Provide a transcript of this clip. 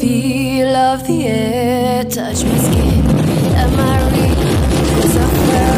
feel of the air touch my skin. Am I real? Cause I felt I